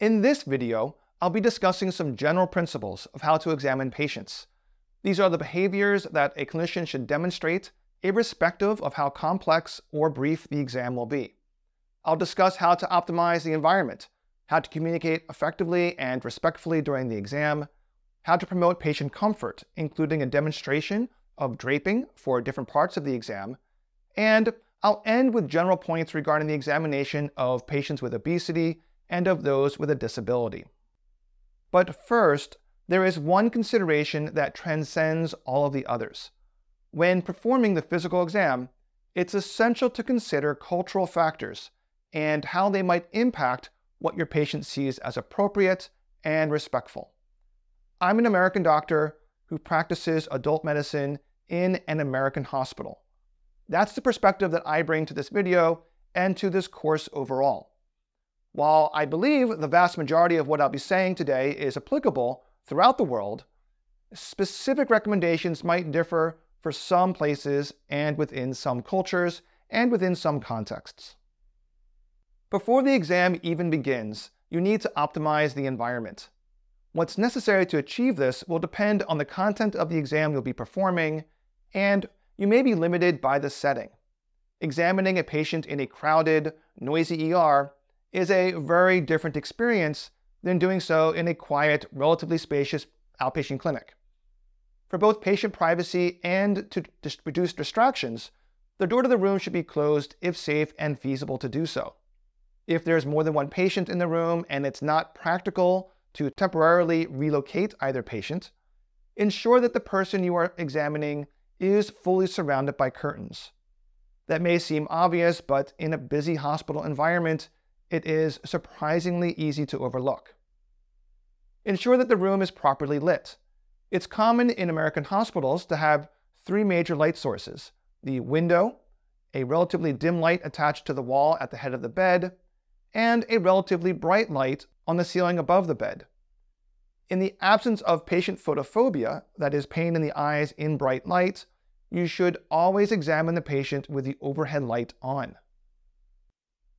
In this video, I'll be discussing some general principles of how to examine patients. These are the behaviors that a clinician should demonstrate irrespective of how complex or brief the exam will be. I'll discuss how to optimize the environment, how to communicate effectively and respectfully during the exam, how to promote patient comfort, including a demonstration of draping for different parts of the exam, and I'll end with general points regarding the examination of patients with obesity and of those with a disability. But first, there is one consideration that transcends all of the others. When performing the physical exam, it's essential to consider cultural factors and how they might impact what your patient sees as appropriate and respectful. I'm an American doctor who practices adult medicine in an American hospital. That's the perspective that I bring to this video and to this course overall. While I believe the vast majority of what I'll be saying today is applicable throughout the world, specific recommendations might differ for some places and within some cultures and within some contexts. Before the exam even begins, you need to optimize the environment. What's necessary to achieve this will depend on the content of the exam you'll be performing, and you may be limited by the setting. Examining a patient in a crowded, noisy ER is a very different experience than doing so in a quiet, relatively spacious outpatient clinic. For both patient privacy and to reduce distractions, the door to the room should be closed if safe and feasible to do so. If there's more than one patient in the room and it's not practical to temporarily relocate either patient, ensure that the person you are examining is fully surrounded by curtains. That may seem obvious, but in a busy hospital environment, it is surprisingly easy to overlook. Ensure that the room is properly lit. It's common in American hospitals to have three major light sources, the window, a relatively dim light attached to the wall at the head of the bed, and a relatively bright light on the ceiling above the bed. In the absence of patient photophobia, that is pain in the eyes in bright light, you should always examine the patient with the overhead light on.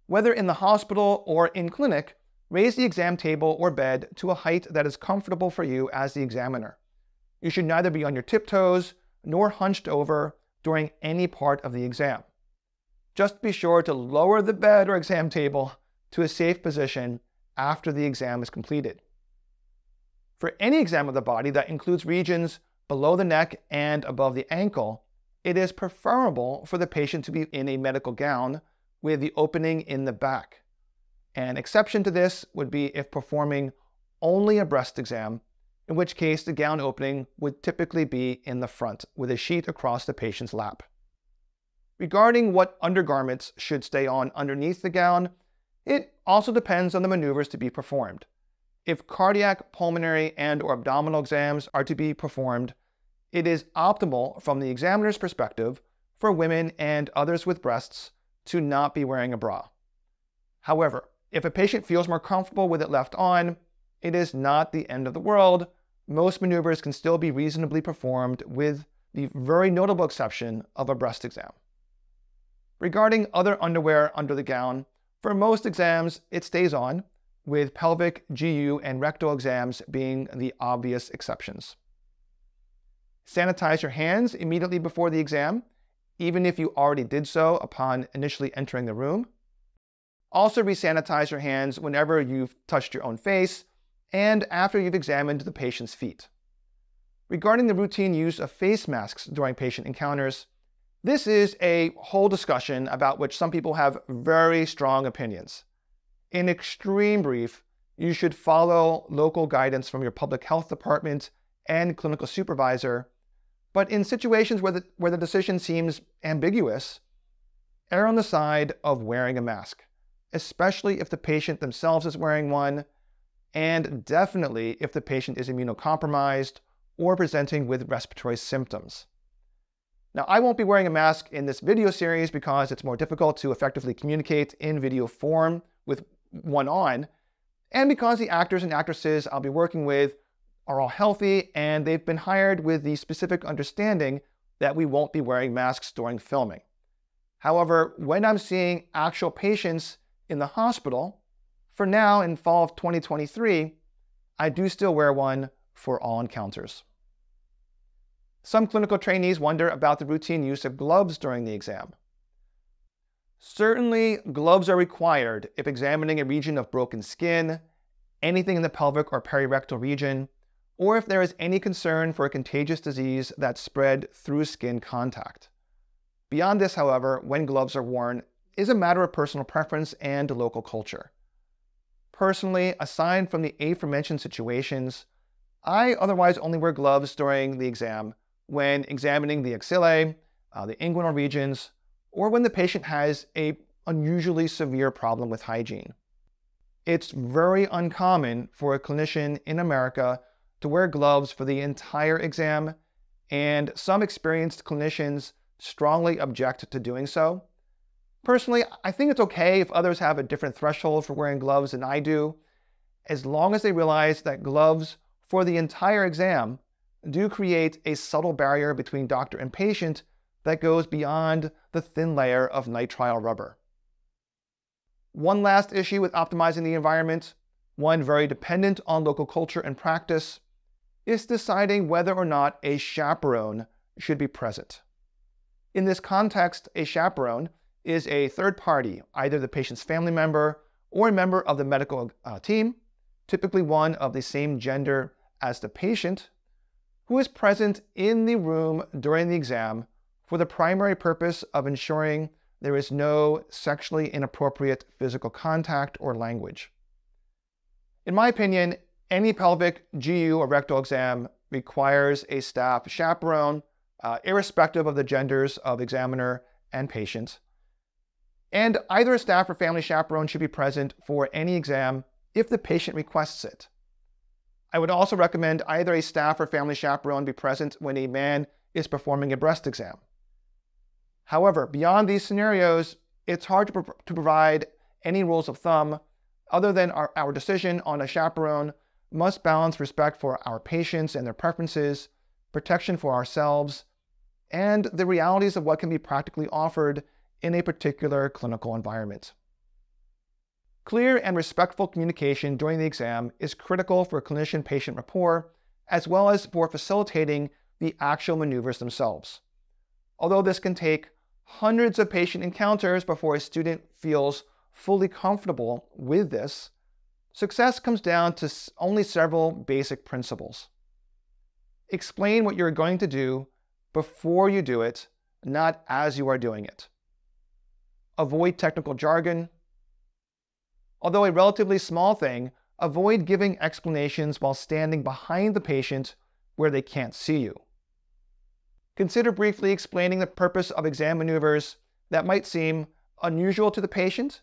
Whether in the hospital or in clinic, raise the exam table or bed to a height that is comfortable for you as the examiner. You should neither be on your tiptoes nor hunched over during any part of the exam. Just be sure to lower the bed or exam table to a safe position after the exam is completed. For any exam of the body that includes regions below the neck and above the ankle, it is preferable for the patient to be in a medical gown with the opening in the back. An exception to this would be if performing only a breast exam, in which case the gown opening would typically be in the front with a sheet across the patient's lap. Regarding what undergarments should stay on underneath the gown, it also depends on the maneuvers to be performed. If cardiac, pulmonary, and or abdominal exams are to be performed, it is optimal from the examiner's perspective for women and others with breasts to not be wearing a bra. However, if a patient feels more comfortable with it left on, it is not the end of the world. Most maneuvers can still be reasonably performed with the very notable exception of a breast exam. Regarding other underwear under the gown, for most exams, it stays on, with pelvic, GU, and rectal exams being the obvious exceptions. Sanitize your hands immediately before the exam, even if you already did so upon initially entering the room. Also resanitize your hands whenever you've touched your own face and after you've examined the patient's feet. Regarding the routine use of face masks during patient encounters, this is a whole discussion about which some people have very strong opinions. In extreme brief, you should follow local guidance from your public health department and clinical supervisor. But in situations where the, where the decision seems ambiguous, err on the side of wearing a mask, especially if the patient themselves is wearing one, and definitely if the patient is immunocompromised or presenting with respiratory symptoms. Now, I won't be wearing a mask in this video series because it's more difficult to effectively communicate in video form with one on, and because the actors and actresses I'll be working with are all healthy and they've been hired with the specific understanding that we won't be wearing masks during filming. However, when I'm seeing actual patients in the hospital for now, in fall of 2023, I do still wear one for all encounters. Some clinical trainees wonder about the routine use of gloves during the exam. Certainly, gloves are required if examining a region of broken skin, anything in the pelvic or perirectal region, or if there is any concern for a contagious disease that's spread through skin contact. Beyond this, however, when gloves are worn is a matter of personal preference and local culture. Personally, aside from the aforementioned situations, I otherwise only wear gloves during the exam when examining the axillae, uh, the inguinal regions, or when the patient has a unusually severe problem with hygiene. It's very uncommon for a clinician in America to wear gloves for the entire exam, and some experienced clinicians strongly object to doing so. Personally, I think it's okay if others have a different threshold for wearing gloves than I do, as long as they realize that gloves for the entire exam do create a subtle barrier between doctor and patient that goes beyond the thin layer of nitrile rubber. One last issue with optimizing the environment, one very dependent on local culture and practice, is deciding whether or not a chaperone should be present. In this context, a chaperone is a third party, either the patient's family member or a member of the medical uh, team, typically one of the same gender as the patient, who is present in the room during the exam for the primary purpose of ensuring there is no sexually inappropriate physical contact or language. In my opinion, any pelvic, GU, or rectal exam requires a staff chaperone, uh, irrespective of the genders of examiner and patient. And either a staff or family chaperone should be present for any exam if the patient requests it. I would also recommend either a staff or family chaperone be present when a man is performing a breast exam. However, beyond these scenarios, it's hard to, pro to provide any rules of thumb other than our, our decision on a chaperone must balance respect for our patients and their preferences, protection for ourselves, and the realities of what can be practically offered in a particular clinical environment. Clear and respectful communication during the exam is critical for clinician-patient rapport, as well as for facilitating the actual maneuvers themselves. Although this can take hundreds of patient encounters before a student feels fully comfortable with this, Success comes down to only several basic principles. Explain what you're going to do before you do it, not as you are doing it. Avoid technical jargon. Although a relatively small thing, avoid giving explanations while standing behind the patient where they can't see you. Consider briefly explaining the purpose of exam maneuvers that might seem unusual to the patient.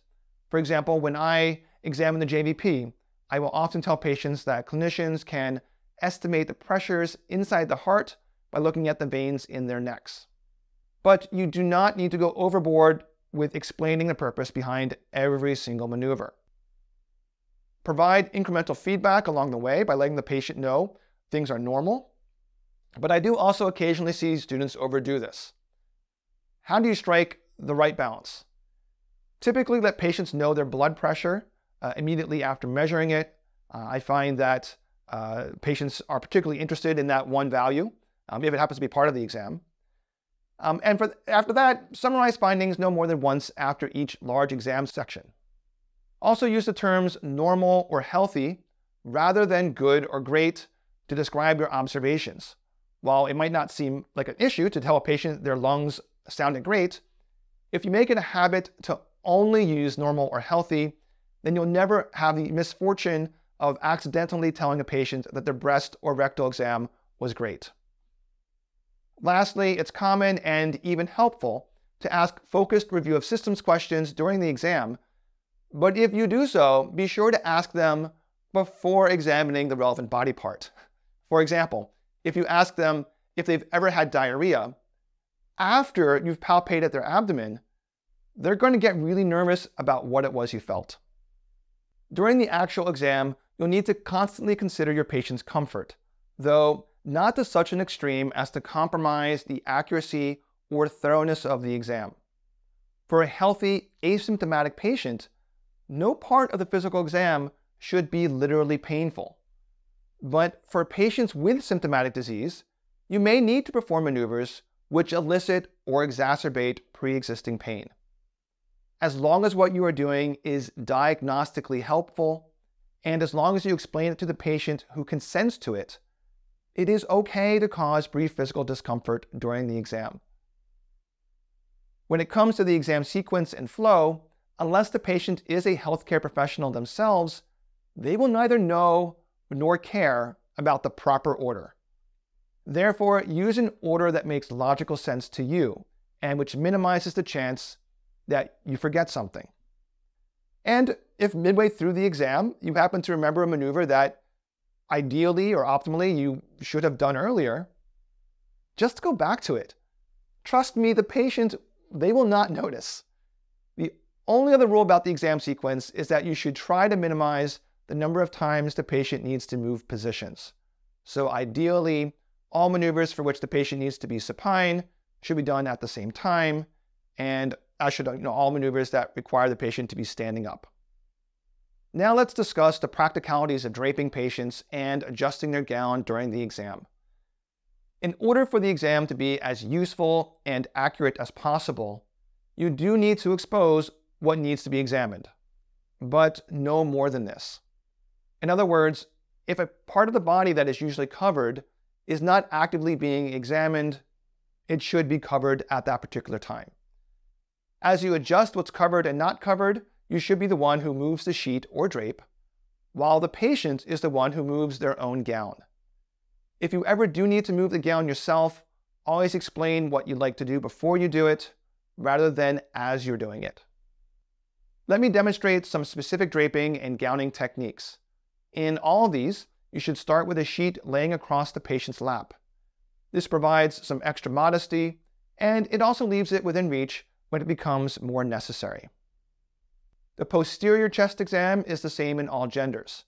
For example, when I examine the JVP, I will often tell patients that clinicians can estimate the pressures inside the heart by looking at the veins in their necks. But you do not need to go overboard with explaining the purpose behind every single maneuver. Provide incremental feedback along the way by letting the patient know things are normal. But I do also occasionally see students overdo this. How do you strike the right balance? Typically let patients know their blood pressure uh, immediately after measuring it. Uh, I find that uh, patients are particularly interested in that one value, um, if it happens to be part of the exam. Um, and for, after that, summarize findings no more than once after each large exam section. Also use the terms normal or healthy rather than good or great to describe your observations. While it might not seem like an issue to tell a patient their lungs sounded great, if you make it a habit to only use normal or healthy, then you'll never have the misfortune of accidentally telling a patient that their breast or rectal exam was great. Lastly, it's common and even helpful to ask focused review of systems questions during the exam, but if you do so, be sure to ask them before examining the relevant body part. For example, if you ask them if they've ever had diarrhea, after you've palpated their abdomen, they're going to get really nervous about what it was you felt. During the actual exam, you'll need to constantly consider your patient's comfort, though not to such an extreme as to compromise the accuracy or thoroughness of the exam. For a healthy, asymptomatic patient, no part of the physical exam should be literally painful. But for patients with symptomatic disease, you may need to perform maneuvers which elicit or exacerbate pre-existing pain. As long as what you are doing is diagnostically helpful, and as long as you explain it to the patient who consents to it, it is okay to cause brief physical discomfort during the exam. When it comes to the exam sequence and flow, unless the patient is a healthcare professional themselves, they will neither know nor care about the proper order. Therefore, use an order that makes logical sense to you and which minimizes the chance that you forget something. And if midway through the exam you happen to remember a maneuver that ideally or optimally you should have done earlier, just go back to it. Trust me, the patient, they will not notice. The only other rule about the exam sequence is that you should try to minimize the number of times the patient needs to move positions. So ideally, all maneuvers for which the patient needs to be supine should be done at the same time, and Should you know all maneuvers that require the patient to be standing up. Now let's discuss the practicalities of draping patients and adjusting their gown during the exam. In order for the exam to be as useful and accurate as possible, you do need to expose what needs to be examined, but no more than this. In other words, if a part of the body that is usually covered is not actively being examined, it should be covered at that particular time. As you adjust what's covered and not covered, you should be the one who moves the sheet or drape, while the patient is the one who moves their own gown. If you ever do need to move the gown yourself, always explain what you'd like to do before you do it, rather than as you're doing it. Let me demonstrate some specific draping and gowning techniques. In all these, you should start with a sheet laying across the patient's lap. This provides some extra modesty, and it also leaves it within reach when it becomes more necessary. The posterior chest exam is the same in all genders.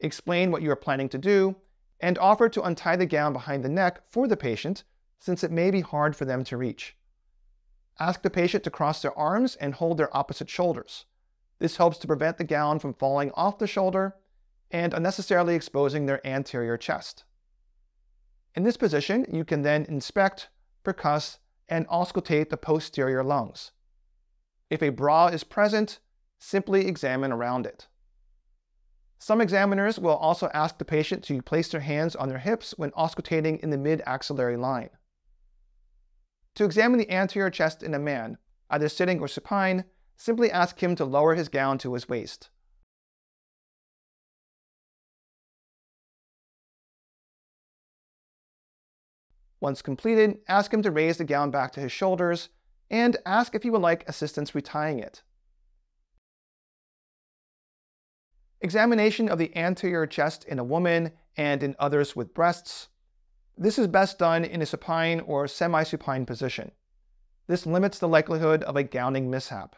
Explain what you are planning to do, and offer to untie the gown behind the neck for the patient, since it may be hard for them to reach. Ask the patient to cross their arms and hold their opposite shoulders. This helps to prevent the gown from falling off the shoulder and unnecessarily exposing their anterior chest. In this position, you can then inspect, percuss, and auscultate the posterior lungs. If a bra is present, simply examine around it. Some examiners will also ask the patient to place their hands on their hips when auscultating in the mid-axillary line. To examine the anterior chest in a man, either sitting or supine, simply ask him to lower his gown to his waist. Once completed, ask him to raise the gown back to his shoulders, and ask if he would like assistance retying it. Examination of the anterior chest in a woman and in others with breasts. This is best done in a supine or semi-supine position. This limits the likelihood of a gowning mishap.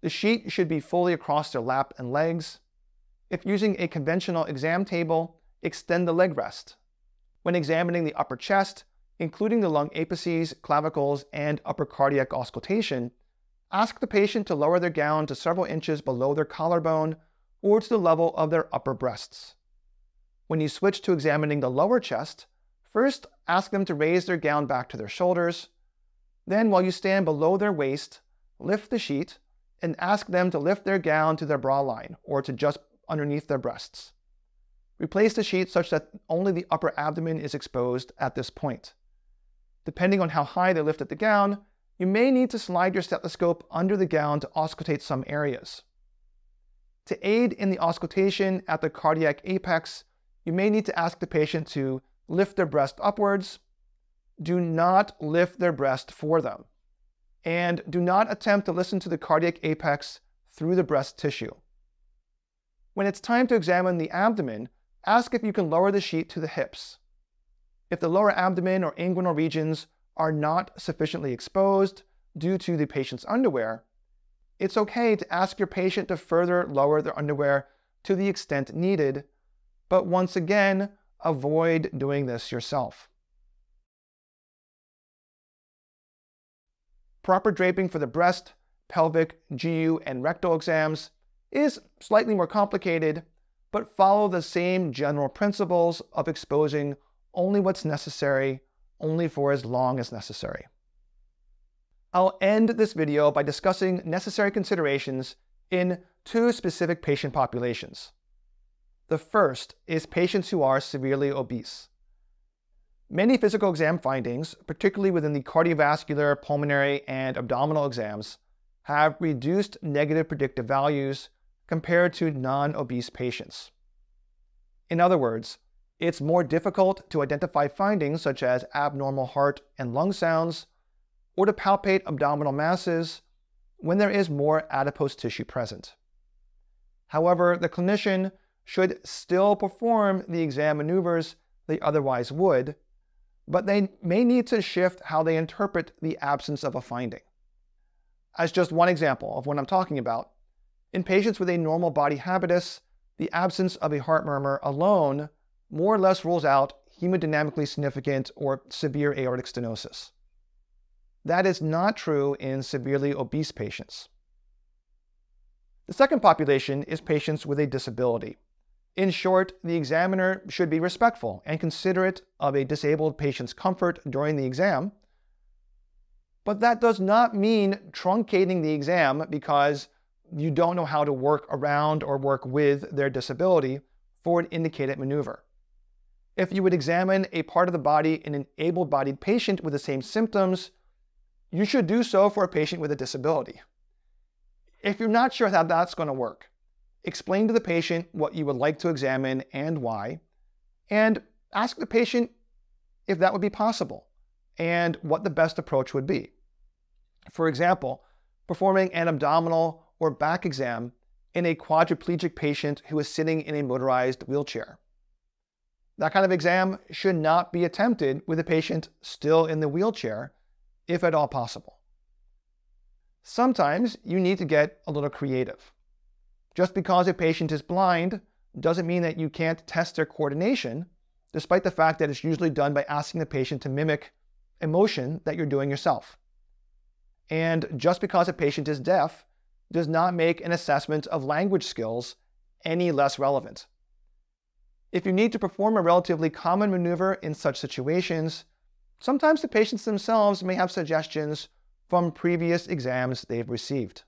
The sheet should be fully across their lap and legs. If using a conventional exam table, extend the leg rest. When examining the upper chest, including the lung apices, clavicles, and upper cardiac auscultation, ask the patient to lower their gown to several inches below their collarbone or to the level of their upper breasts. When you switch to examining the lower chest, first ask them to raise their gown back to their shoulders. Then, while you stand below their waist, lift the sheet and ask them to lift their gown to their bra line or to just underneath their breasts. Replace the sheet such that only the upper abdomen is exposed at this point. Depending on how high they lifted the gown, you may need to slide your stethoscope under the gown to auscultate some areas. To aid in the auscultation at the cardiac apex, you may need to ask the patient to lift their breast upwards. Do not lift their breast for them. And do not attempt to listen to the cardiac apex through the breast tissue. When it's time to examine the abdomen, ask if you can lower the sheet to the hips. If the lower abdomen or inguinal regions are not sufficiently exposed due to the patient's underwear, it's okay to ask your patient to further lower their underwear to the extent needed, but once again, avoid doing this yourself. Proper draping for the breast, pelvic, GU, and rectal exams is slightly more complicated, but follow the same general principles of exposing only what's necessary, only for as long as necessary. I'll end this video by discussing necessary considerations in two specific patient populations. The first is patients who are severely obese. Many physical exam findings, particularly within the cardiovascular, pulmonary, and abdominal exams, have reduced negative predictive values compared to non-obese patients. In other words, it's more difficult to identify findings such as abnormal heart and lung sounds, or to palpate abdominal masses when there is more adipose tissue present. However, the clinician should still perform the exam maneuvers they otherwise would, but they may need to shift how they interpret the absence of a finding. As just one example of what I'm talking about, in patients with a normal body habitus, the absence of a heart murmur alone more or less rules out hemodynamically significant or severe aortic stenosis. That is not true in severely obese patients. The second population is patients with a disability. In short, the examiner should be respectful and considerate of a disabled patient's comfort during the exam, but that does not mean truncating the exam because you don't know how to work around or work with their disability for an indicated maneuver. If you would examine a part of the body in an able-bodied patient with the same symptoms, you should do so for a patient with a disability. If you're not sure how that's going to work, explain to the patient what you would like to examine and why, and ask the patient if that would be possible and what the best approach would be. For example, performing an abdominal or back exam in a quadriplegic patient who is sitting in a motorized wheelchair. That kind of exam should not be attempted with a patient still in the wheelchair, if at all possible. Sometimes you need to get a little creative. Just because a patient is blind doesn't mean that you can't test their coordination, despite the fact that it's usually done by asking the patient to mimic emotion that you're doing yourself. And just because a patient is deaf does not make an assessment of language skills any less relevant. If you need to perform a relatively common maneuver in such situations, sometimes the patients themselves may have suggestions from previous exams they've received.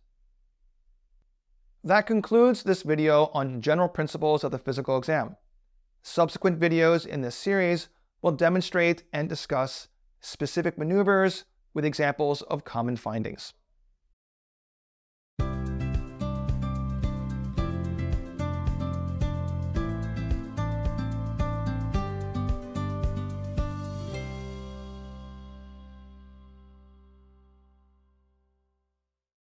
That concludes this video on general principles of the physical exam. Subsequent videos in this series will demonstrate and discuss specific maneuvers with examples of common findings.